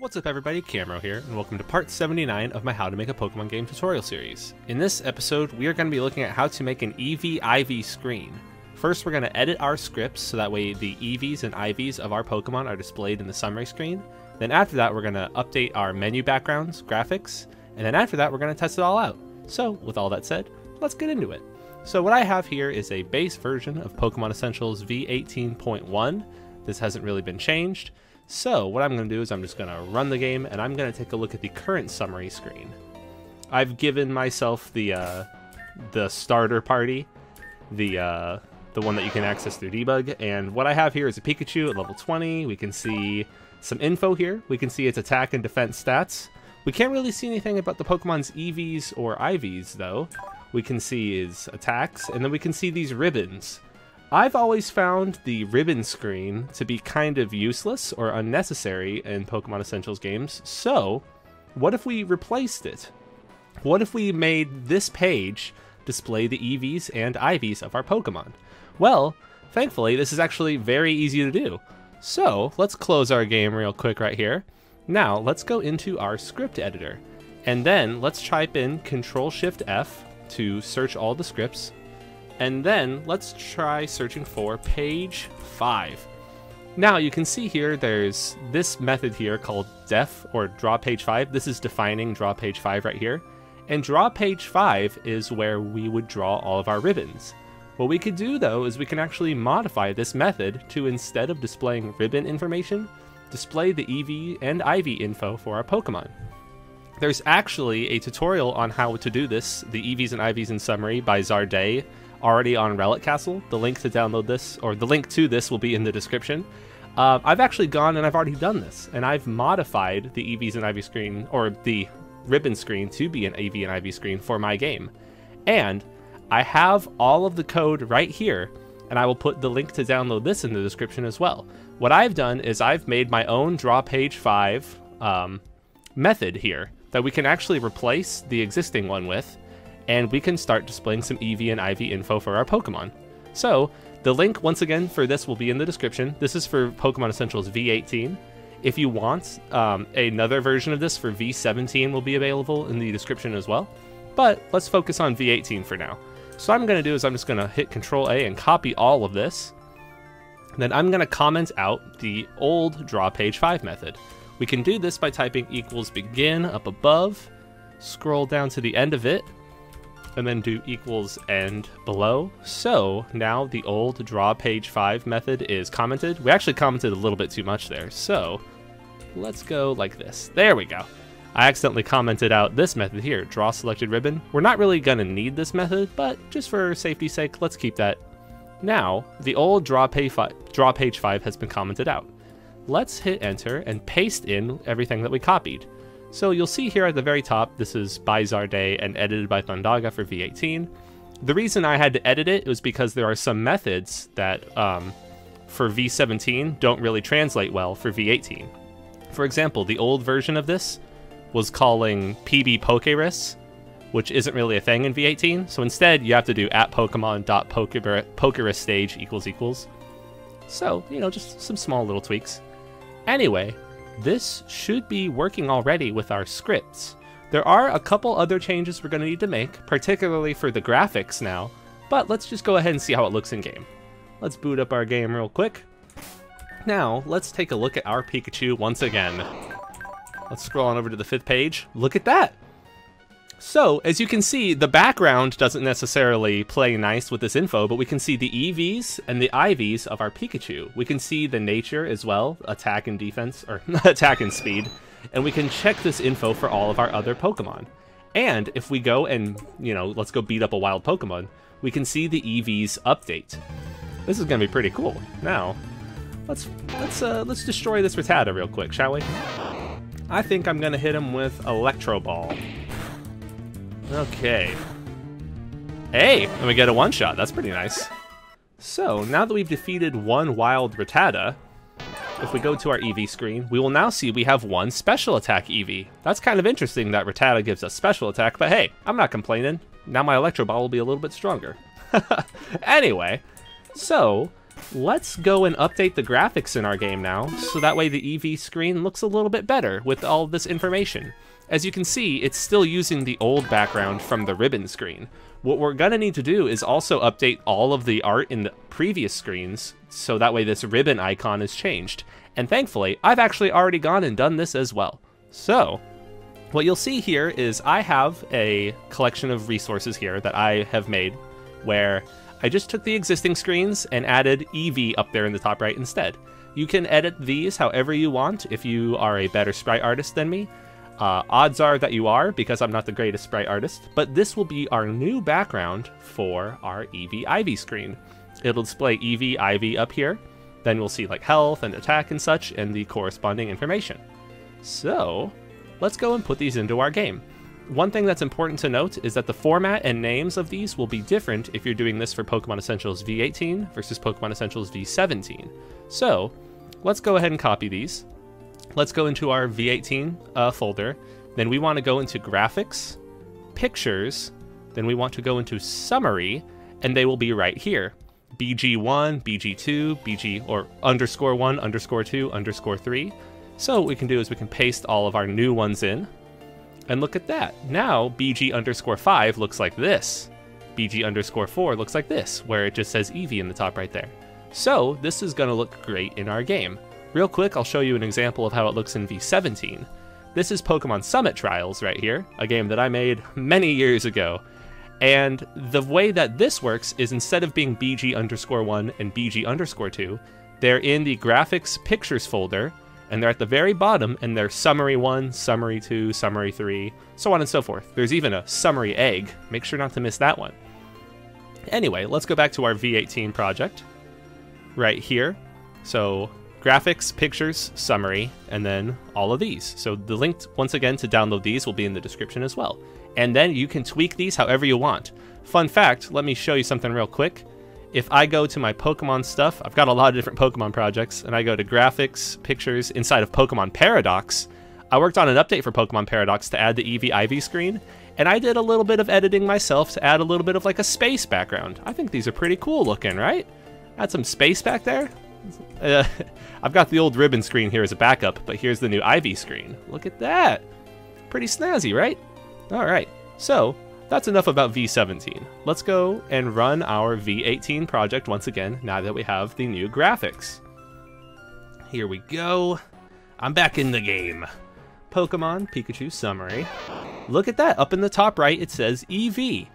What's up everybody, Camro here, and welcome to part 79 of my How to Make a Pokemon Game tutorial series. In this episode, we are going to be looking at how to make an EV-IV screen. First, we're going to edit our scripts so that way the EVs and IVs of our Pokemon are displayed in the summary screen. Then after that, we're going to update our menu backgrounds, graphics, and then after that, we're going to test it all out. So, with all that said, let's get into it. So what I have here is a base version of Pokemon Essentials V18.1. This hasn't really been changed. So what I'm going to do is I'm just going to run the game and I'm going to take a look at the current summary screen. I've given myself the uh, the starter party, the uh, the one that you can access through debug, and what I have here is a Pikachu at level 20. We can see some info here. We can see its attack and defense stats. We can't really see anything about the Pokemon's EVs or IVs though. We can see his attacks, and then we can see these ribbons. I've always found the ribbon screen to be kind of useless or unnecessary in Pokemon Essentials games, so what if we replaced it? What if we made this page display the EVs and IVs of our Pokemon? Well, thankfully, this is actually very easy to do. So, let's close our game real quick right here. Now, let's go into our script editor. And then, let's type in Control-Shift-F to search all the scripts and then let's try searching for page 5. Now you can see here there's this method here called def or draw page 5. This is defining draw page 5 right here. And draw page 5 is where we would draw all of our ribbons. What we could do though is we can actually modify this method to instead of displaying ribbon information, display the EV and IV info for our Pokemon. There's actually a tutorial on how to do this, the EVs and IVs in summary by Zardae already on Relic Castle. The link to download this, or the link to this, will be in the description. Uh, I've actually gone and I've already done this, and I've modified the EVs and IV screen, or the ribbon screen, to be an EV and IV screen for my game. And I have all of the code right here, and I will put the link to download this in the description as well. What I've done is I've made my own draw page 5 um, method here that we can actually replace the existing one with and we can start displaying some EV and IV info for our Pokemon. So, the link, once again, for this will be in the description. This is for Pokemon Essentials V18. If you want, um, another version of this for V17 will be available in the description as well. But let's focus on V18 for now. So what I'm going to do is I'm just going to hit Control A and copy all of this. Then I'm going to comment out the old draw page 5 method. We can do this by typing equals begin up above, scroll down to the end of it, and then do equals end below. So now the old draw page 5 method is commented. We actually commented a little bit too much there. So let's go like this. There we go. I accidentally commented out this method here, draw selected ribbon. We're not really gonna need this method, but just for safety's sake, let's keep that. Now, the old draw page, draw page 5 has been commented out. Let's hit enter and paste in everything that we copied. So you'll see here at the very top, this is by Zardae and edited by Thundaga for V18. The reason I had to edit it was because there are some methods that um, for V17 don't really translate well for V18. For example, the old version of this was calling PB Pokerus, which isn't really a thing in V18. So instead, you have to do at Pokemon.pokerus stage equals equals. So, you know, just some small little tweaks. Anyway, this should be working already with our scripts. There are a couple other changes we're going to need to make, particularly for the graphics now, but let's just go ahead and see how it looks in game. Let's boot up our game real quick. Now, let's take a look at our Pikachu once again. Let's scroll on over to the fifth page. Look at that! So, as you can see, the background doesn't necessarily play nice with this info, but we can see the EVs and the IVs of our Pikachu. We can see the nature as well, attack and defense, or attack and speed, and we can check this info for all of our other Pokemon. And if we go and, you know, let's go beat up a wild Pokemon, we can see the EVs update. This is gonna be pretty cool. Now, let's let's uh, let's destroy this Rattata real quick, shall we? I think I'm gonna hit him with Electro Ball. Okay. Hey, and we get a one-shot. That's pretty nice. So, now that we've defeated one wild Rattata, if we go to our EV screen, we will now see we have one special attack EV. That's kind of interesting that Rattata gives us special attack, but hey, I'm not complaining. Now my Electro Ball will be a little bit stronger. anyway, so let's go and update the graphics in our game now, so that way the EV screen looks a little bit better with all this information. As you can see, it's still using the old background from the ribbon screen. What we're gonna need to do is also update all of the art in the previous screens, so that way this ribbon icon is changed. And thankfully, I've actually already gone and done this as well. So, what you'll see here is I have a collection of resources here that I have made where I just took the existing screens and added EV up there in the top right instead. You can edit these however you want if you are a better sprite artist than me. Uh, odds are that you are, because I'm not the greatest sprite artist, but this will be our new background for our EV IV screen. It'll display EV IV up here, then we'll see like health and attack and such, and the corresponding information. So, let's go and put these into our game. One thing that's important to note is that the format and names of these will be different if you're doing this for Pokemon Essentials V18 versus Pokemon Essentials V17. So, let's go ahead and copy these. Let's go into our V18 uh, folder. Then we want to go into Graphics, Pictures, then we want to go into Summary, and they will be right here. BG1, BG2, BG or underscore 1, underscore 2, underscore 3. So what we can do is we can paste all of our new ones in. And look at that. Now BG underscore 5 looks like this. BG underscore 4 looks like this, where it just says EV in the top right there. So this is going to look great in our game. Real quick, I'll show you an example of how it looks in V17. This is Pokemon Summit Trials right here, a game that I made many years ago. And the way that this works is instead of being BG underscore 1 and BG underscore 2, they're in the graphics pictures folder, and they're at the very bottom, and they're summary 1, summary 2, summary 3, so on and so forth. There's even a summary egg. Make sure not to miss that one. Anyway, let's go back to our V18 project. Right here. So, graphics, pictures, summary, and then all of these. So the link, once again, to download these will be in the description as well. And then you can tweak these however you want. Fun fact, let me show you something real quick if I go to my Pokemon stuff, I've got a lot of different Pokemon projects, and I go to graphics, pictures, inside of Pokemon Paradox, I worked on an update for Pokemon Paradox to add the EV IV screen, and I did a little bit of editing myself to add a little bit of like a space background. I think these are pretty cool looking, right? Add some space back there. Uh, I've got the old ribbon screen here as a backup, but here's the new IV screen. Look at that. Pretty snazzy, right? All right. So, that's enough about V17. Let's go and run our V18 project once again, now that we have the new graphics. Here we go. I'm back in the game. Pokemon Pikachu summary. Look at that, up in the top right it says EV.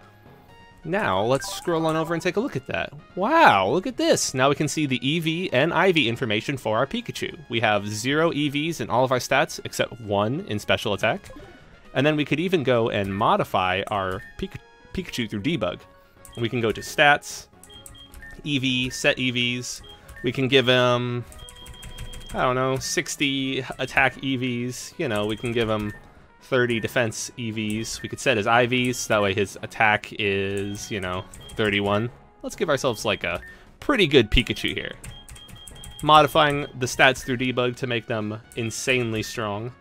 Now, let's scroll on over and take a look at that. Wow, look at this! Now we can see the EV and IV information for our Pikachu. We have zero EVs in all of our stats, except one in special attack. And then we could even go and modify our Pika Pikachu through debug. We can go to stats, EV, set EVs. We can give him, I don't know, 60 attack EVs. You know, we can give him 30 defense EVs. We could set his IVs, that way his attack is, you know, 31. Let's give ourselves like a pretty good Pikachu here. Modifying the stats through debug to make them insanely strong.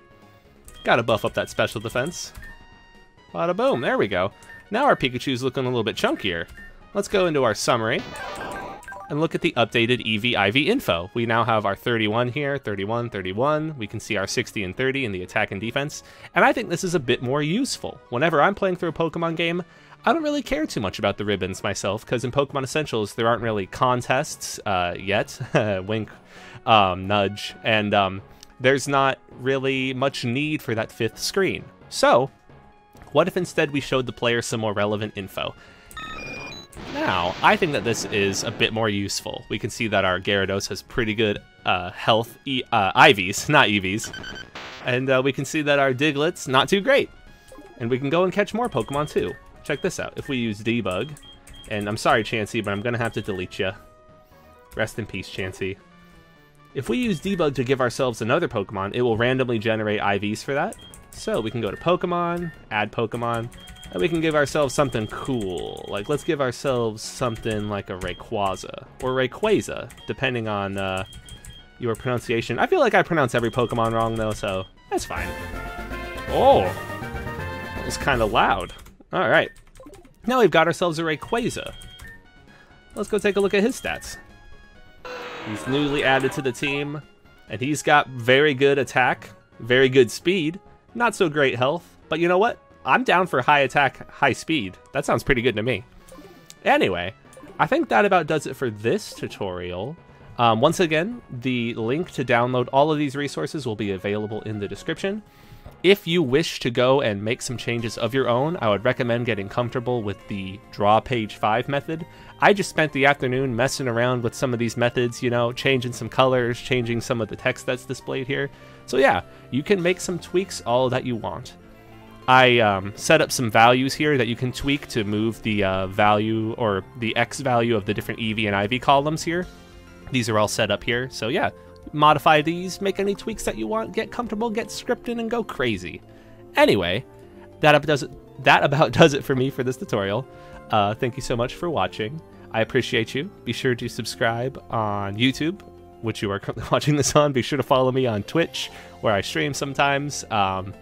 Gotta buff up that special defense. Bada boom, there we go. Now our Pikachu's looking a little bit chunkier. Let's go into our summary and look at the updated EV IV info. We now have our 31 here, 31, 31. We can see our 60 and 30 in the attack and defense. And I think this is a bit more useful. Whenever I'm playing through a Pokemon game, I don't really care too much about the ribbons myself, because in Pokemon Essentials, there aren't really contests uh, yet. Wink, um, nudge. And um, there's not really much need for that fifth screen. So, what if instead we showed the player some more relevant info? Now, I think that this is a bit more useful. We can see that our Gyarados has pretty good uh, health e uh, IVs, not EVs. And uh, we can see that our Diglett's not too great. And we can go and catch more Pokemon too. Check this out. If we use Debug, and I'm sorry Chansey, but I'm going to have to delete you. Rest in peace, Chansey. If we use debug to give ourselves another Pokemon, it will randomly generate IVs for that. So we can go to Pokemon, add Pokemon, and we can give ourselves something cool. Like, let's give ourselves something like a Rayquaza, or Rayquaza, depending on uh, your pronunciation. I feel like I pronounce every Pokemon wrong, though, so that's fine. Oh, was kind of loud. All right. Now we've got ourselves a Rayquaza. Let's go take a look at his stats. He's newly added to the team, and he's got very good attack, very good speed, not so great health, but you know what? I'm down for high attack, high speed. That sounds pretty good to me. Anyway, I think that about does it for this tutorial. Um, once again, the link to download all of these resources will be available in the description. If you wish to go and make some changes of your own, I would recommend getting comfortable with the draw page 5 method. I just spent the afternoon messing around with some of these methods, you know, changing some colors, changing some of the text that's displayed here. So yeah, you can make some tweaks all that you want. I um, set up some values here that you can tweak to move the uh, value or the X value of the different EV and IV columns here. These are all set up here. So yeah, modify these, make any tweaks that you want, get comfortable, get scripted, and go crazy. Anyway, that does it. That about does it for me for this tutorial. Uh, thank you so much for watching. I appreciate you. Be sure to subscribe on YouTube, which you are currently watching this on. Be sure to follow me on Twitch, where I stream sometimes. Um,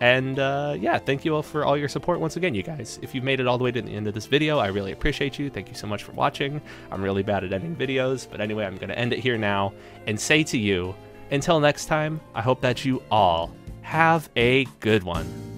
and uh, yeah, thank you all for all your support once again, you guys. If you've made it all the way to the end of this video, I really appreciate you. Thank you so much for watching. I'm really bad at ending videos, but anyway, I'm going to end it here now and say to you, until next time, I hope that you all have a good one.